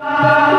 Bye.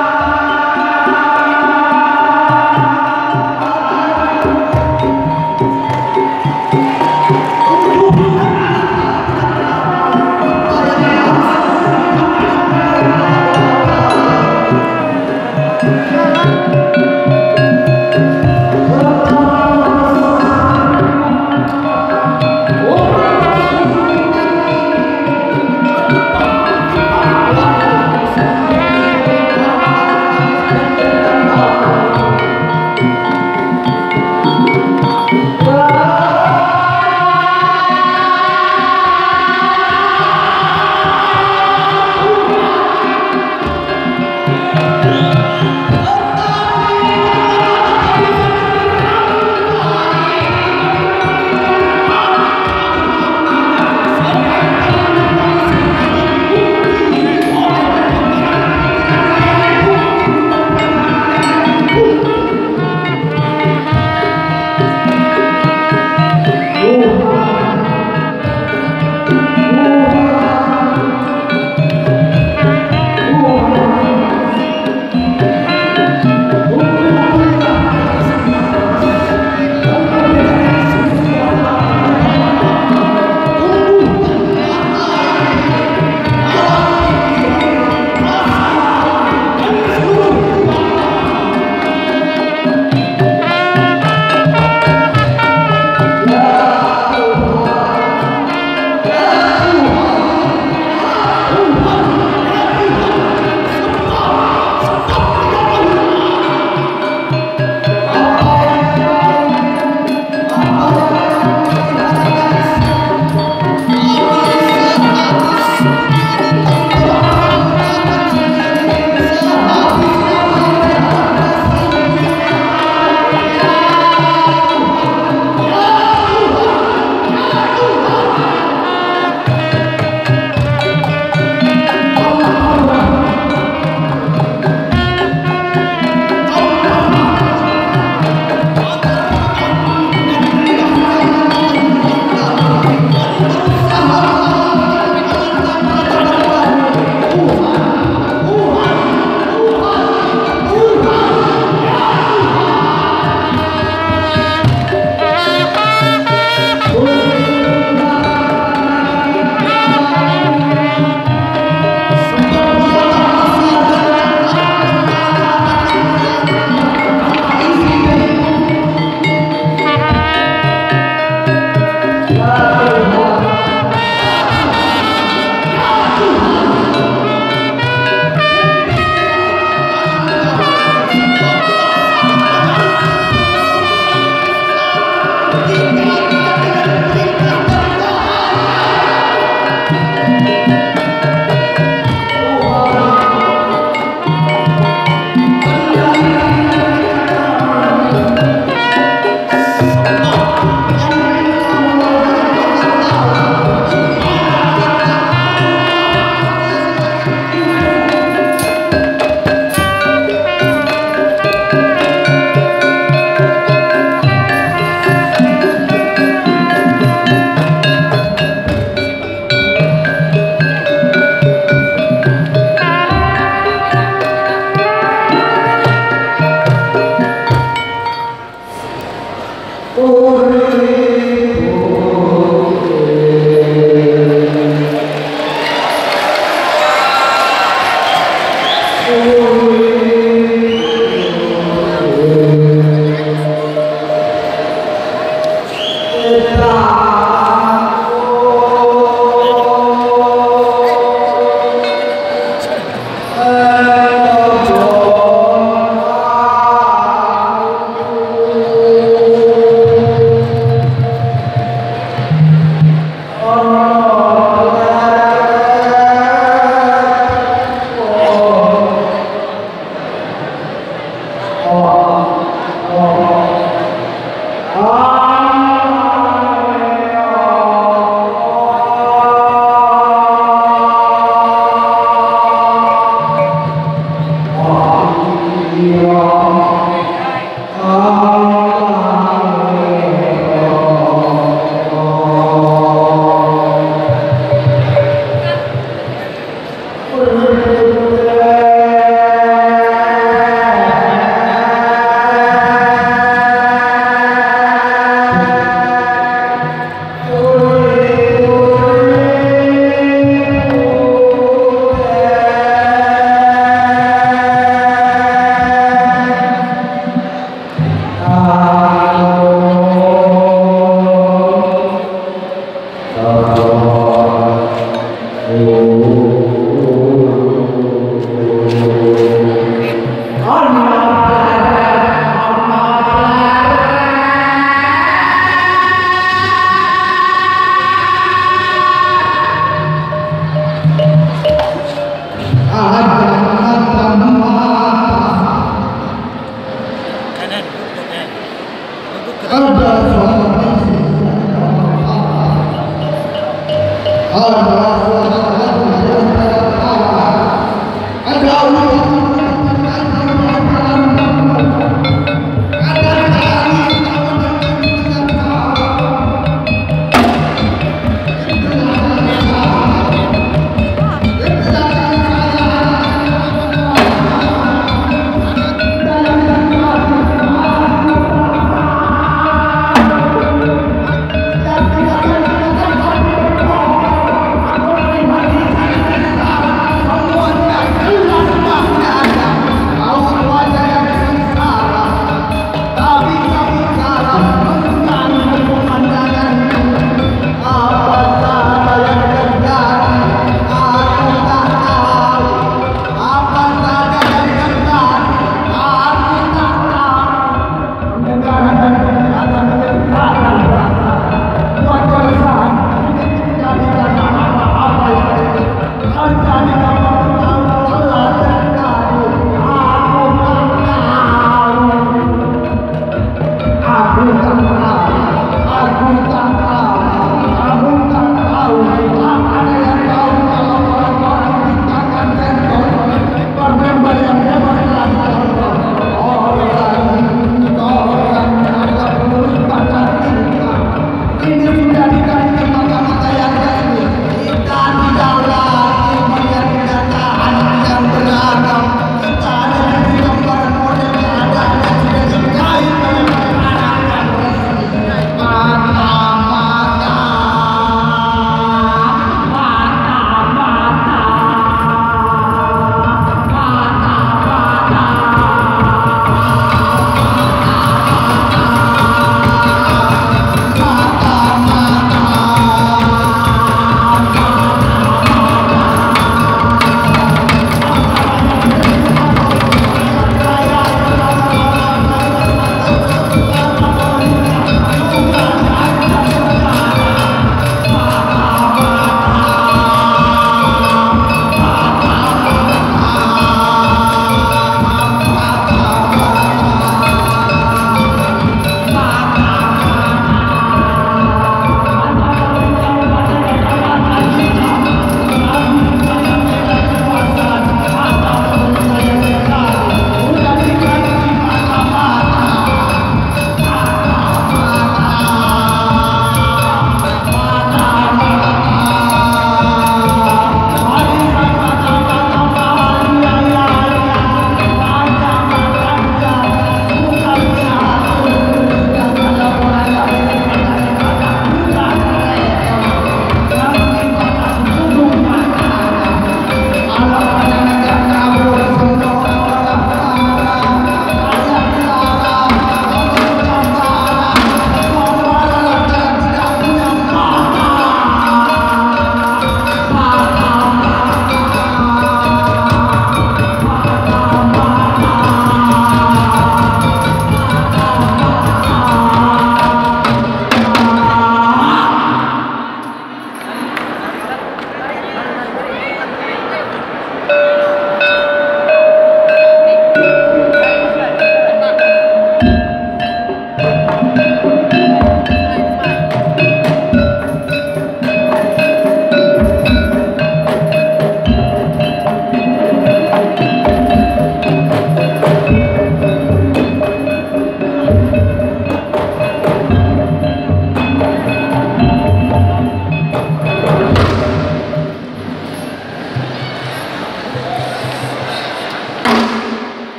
Allah